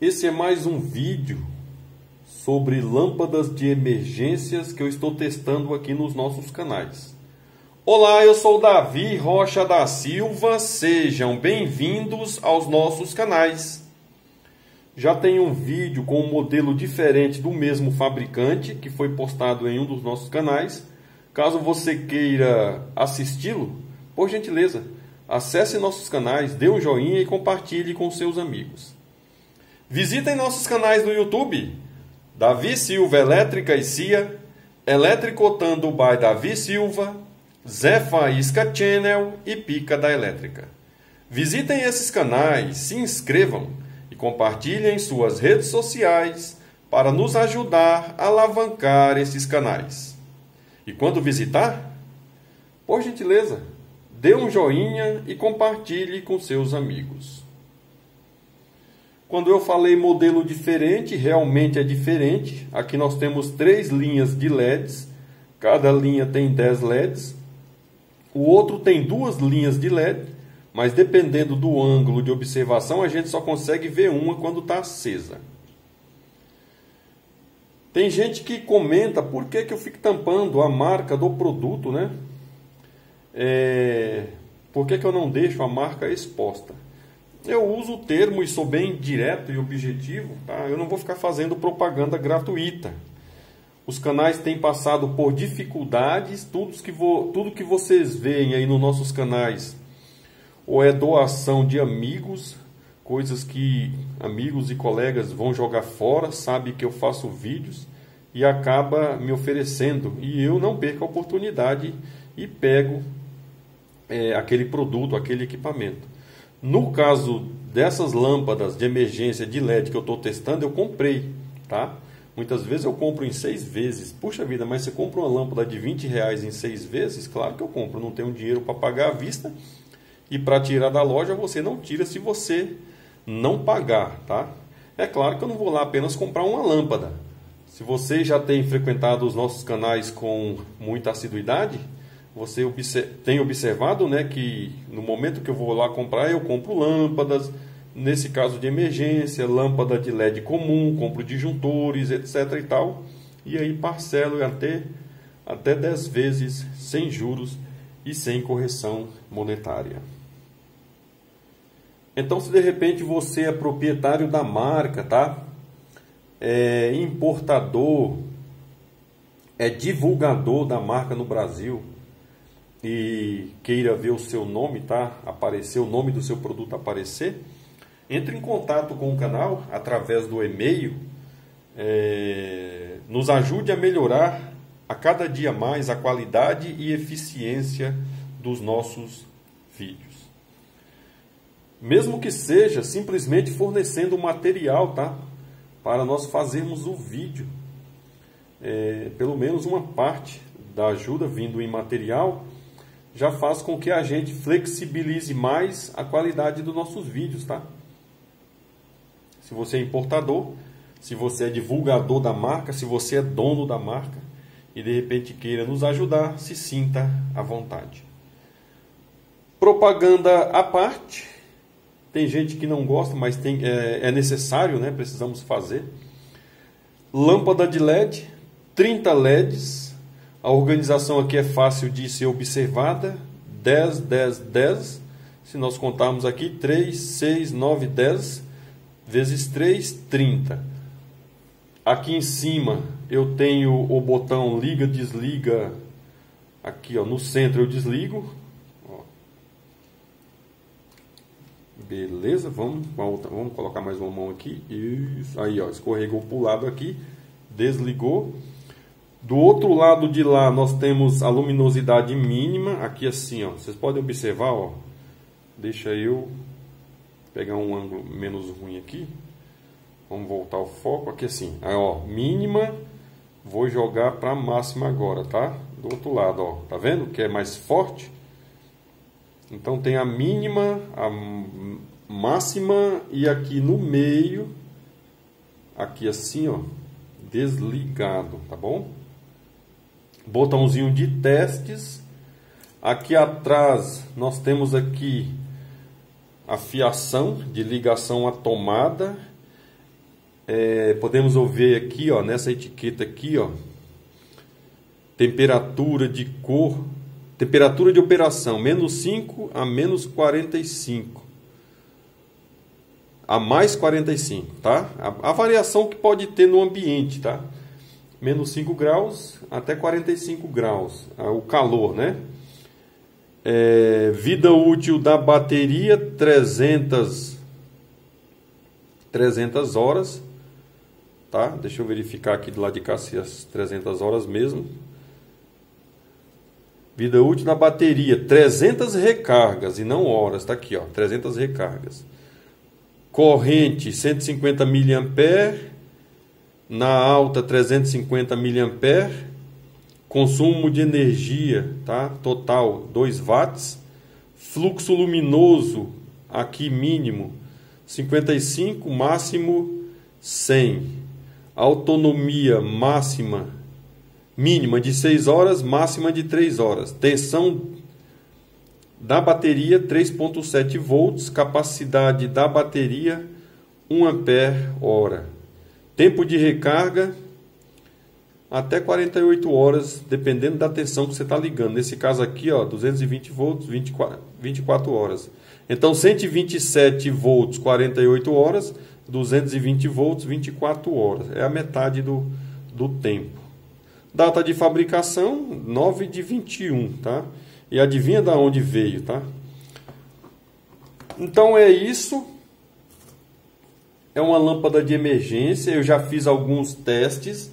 Esse é mais um vídeo sobre lâmpadas de emergências que eu estou testando aqui nos nossos canais. Olá, eu sou Davi Rocha da Silva, sejam bem-vindos aos nossos canais. Já tem um vídeo com um modelo diferente do mesmo fabricante que foi postado em um dos nossos canais. Caso você queira assisti-lo, por gentileza, acesse nossos canais, dê um joinha e compartilhe com seus amigos. Visitem nossos canais no YouTube, Davi Silva Elétrica e Cia, Eletricotando by Davi Silva, Zé Faísca Channel e Pica da Elétrica. Visitem esses canais, se inscrevam e compartilhem em suas redes sociais para nos ajudar a alavancar esses canais. E quando visitar, por gentileza, dê um joinha e compartilhe com seus amigos. Quando eu falei modelo diferente, realmente é diferente. Aqui nós temos três linhas de LEDs, cada linha tem 10 LEDs. O outro tem duas linhas de LED, mas dependendo do ângulo de observação, a gente só consegue ver uma quando está acesa. Tem gente que comenta por que, que eu fico tampando a marca do produto, né? É, por que, que eu não deixo a marca exposta? Eu uso o termo e sou bem direto e objetivo, tá? Eu não vou ficar fazendo propaganda gratuita. Os canais têm passado por dificuldades, tudo que, vo, tudo que vocês veem aí nos nossos canais, ou é doação de amigos, coisas que amigos e colegas vão jogar fora, sabe que eu faço vídeos e acaba me oferecendo e eu não perco a oportunidade e pego é, aquele produto, aquele equipamento. No caso dessas lâmpadas de emergência de LED que eu estou testando, eu comprei, tá? Muitas vezes eu compro em seis vezes. Puxa vida, mas você compra uma lâmpada de 20 reais em seis vezes? Claro que eu compro, não tenho dinheiro para pagar à vista. E para tirar da loja você não tira se você não pagar, tá? É claro que eu não vou lá apenas comprar uma lâmpada. Se você já tem frequentado os nossos canais com muita assiduidade, você tem observado né, que no momento que eu vou lá comprar, eu compro lâmpadas, nesse caso de emergência, lâmpada de LED comum, compro disjuntores, etc. e tal, e aí parcelo até, até 10 vezes sem juros e sem correção monetária. Então, se de repente você é proprietário da marca, tá? É importador, é divulgador da marca no Brasil, e queira ver o seu nome, tá? Aparecer, o nome do seu produto aparecer, entre em contato com o canal através do e-mail. É, nos ajude a melhorar a cada dia mais a qualidade e eficiência dos nossos vídeos. Mesmo que seja simplesmente fornecendo material, tá? Para nós fazermos o vídeo. É, pelo menos uma parte da ajuda vindo em material já faz com que a gente flexibilize mais a qualidade dos nossos vídeos, tá? Se você é importador, se você é divulgador da marca, se você é dono da marca e de repente queira nos ajudar, se sinta à vontade. Propaganda à parte, tem gente que não gosta, mas tem, é, é necessário, né? Precisamos fazer. Lâmpada de LED, 30 LEDs, a organização aqui é fácil de ser observada. 10, 10, 10. Se nós contarmos aqui, 3, 6, 9, 10 vezes 3, 30. Aqui em cima eu tenho o botão liga, desliga. Aqui ó, no centro eu desligo. Ó. Beleza, vamos, vamos colocar mais uma mão aqui. Isso, aí ó, escorregou para o lado aqui, desligou. Do outro lado de lá nós temos a luminosidade mínima, aqui assim, ó. Vocês podem observar, ó. Deixa eu pegar um ângulo menos ruim aqui. Vamos voltar o foco aqui assim. Aí, ó, mínima, vou jogar para máxima agora, tá? Do outro lado, ó. Tá vendo que é mais forte? Então tem a mínima, a máxima e aqui no meio, aqui assim, ó, desligado, tá bom? Botãozinho de testes. Aqui atrás nós temos aqui a fiação de ligação à tomada. É, podemos ver aqui, ó, nessa etiqueta aqui, ó, temperatura de cor, temperatura de operação, menos 5 a menos 45. A mais 45, tá? A, a variação que pode ter no ambiente, tá? Menos 5 graus até 45 graus, o calor, né? É, vida útil da bateria 300 300 horas tá? Deixa eu verificar aqui do lado de cá se as 300 horas mesmo. Vida útil da bateria, 300 recargas e não horas, tá aqui, ó, 300 recargas. Corrente 150 mA, na alta 350 mA. Consumo de energia, tá? Total 2 watts. Fluxo luminoso aqui mínimo 55, máximo 100 autonomia máxima mínima de 6 horas, máxima de 3 horas. Tensão da bateria 3.7 volts, capacidade da bateria 1 ampere hora. Tempo de recarga até 48 horas, dependendo da tensão que você está ligando. Nesse caso aqui, ó, 220 volts, 24, 24 horas. Então, 127 volts, 48 horas. 220 volts, 24 horas. É a metade do, do tempo. Data de fabricação, 9 de 21, tá? E adivinha da onde veio, tá? Então é isso. É uma lâmpada de emergência. Eu já fiz alguns testes.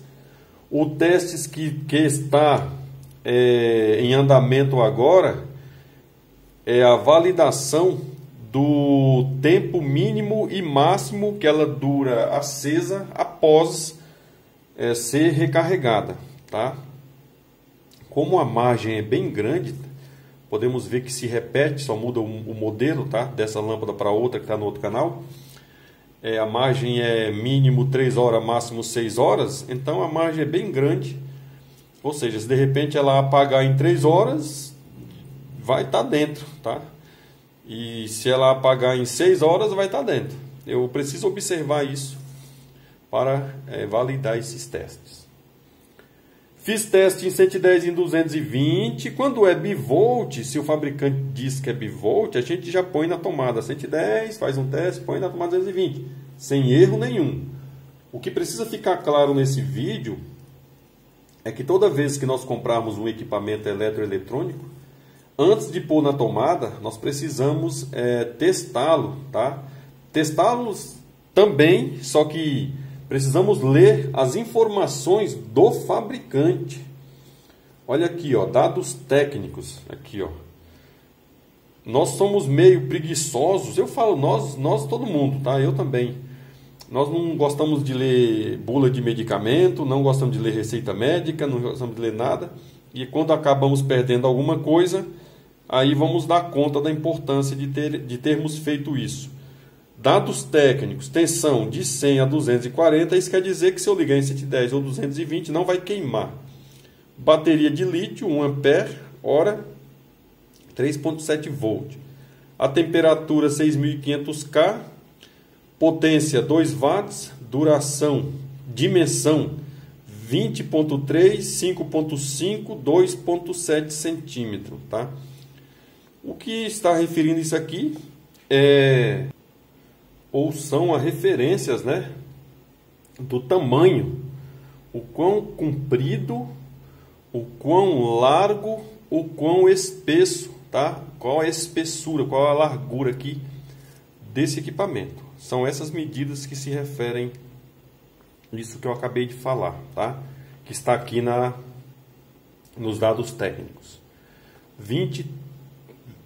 O testes que, que está é, em andamento agora é a validação do tempo mínimo e máximo que ela dura acesa após é, ser recarregada, tá? Como a margem é bem grande, podemos ver que se repete, só muda o, o modelo, tá? Dessa lâmpada para outra que está no outro canal. É, a margem é mínimo 3 horas, máximo 6 horas, então a margem é bem grande. Ou seja, se de repente ela apagar em 3 horas, vai estar tá dentro, tá? E se ela apagar em 6 horas, vai estar dentro. Eu preciso observar isso para é, validar esses testes. Fiz teste em 110 e em 220. Quando é bivolt, se o fabricante diz que é bivolt, a gente já põe na tomada 110, faz um teste, põe na tomada 220, sem erro nenhum. O que precisa ficar claro nesse vídeo é que toda vez que nós comprarmos um equipamento eletroeletrônico, antes de pôr na tomada, nós precisamos é, testá-lo, tá? Testá-los também, só que precisamos ler as informações do fabricante. Olha aqui, ó, dados técnicos, aqui, ó. Nós somos meio preguiçosos. Eu falo nós, nós todo mundo, tá? Eu também. Nós não gostamos de ler bula de medicamento, não gostamos de ler receita médica, não gostamos de ler nada. E quando acabamos perdendo alguma coisa, aí vamos dar conta da importância de, ter, de termos feito isso. Dados técnicos, tensão de 100 a 240, isso quer dizer que se eu ligar em 110 ou 220 não vai queimar. Bateria de lítio, 1 ampere, hora, 3.7 volt. A temperatura 6500 K, potência 2 watts, duração, dimensão 20.3, 5.5, 2.7 centímetro, tá? O que está referindo isso aqui é ou são as referências, né, do tamanho, o quão comprido, o quão largo, o quão espesso, tá? Qual a espessura, qual a largura aqui desse equipamento. São essas medidas que se referem isso que eu acabei de falar, tá? Que está aqui na nos dados técnicos. 20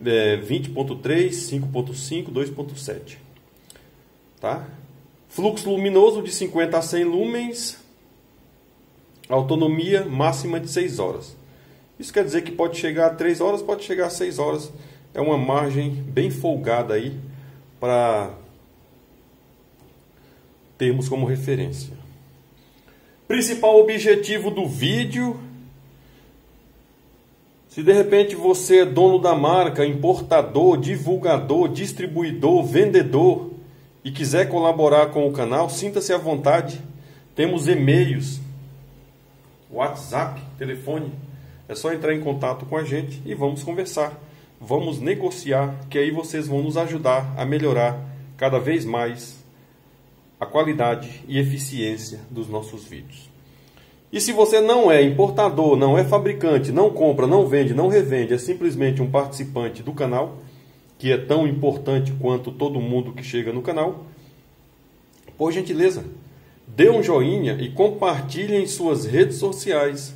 é, 20.3, 5.5, 2.7. Tá? Fluxo luminoso de 50 a 100 lumens, autonomia máxima de 6 horas. Isso quer dizer que pode chegar a 3 horas, pode chegar a 6 horas. É uma margem bem folgada aí para termos como referência. Principal objetivo do vídeo se de repente você é dono da marca, importador, divulgador, distribuidor, vendedor e quiser colaborar com o canal, sinta-se à vontade. Temos e-mails, WhatsApp, telefone. É só entrar em contato com a gente e vamos conversar. Vamos negociar, que aí vocês vão nos ajudar a melhorar cada vez mais a qualidade e eficiência dos nossos vídeos. E se você não é importador, não é fabricante, não compra, não vende, não revende, é simplesmente um participante do canal, que é tão importante quanto todo mundo que chega no canal, por gentileza, dê um joinha e compartilhe em suas redes sociais,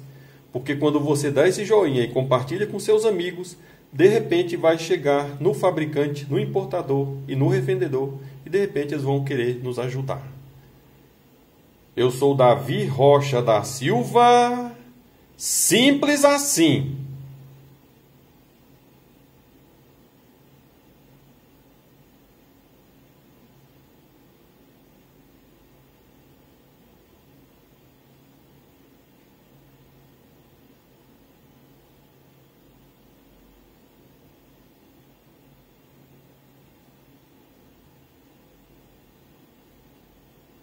porque quando você dá esse joinha e compartilha com seus amigos, de repente vai chegar no fabricante, no importador e no revendedor, e de repente eles vão querer nos ajudar. Eu sou Davi Rocha da Silva, simples assim.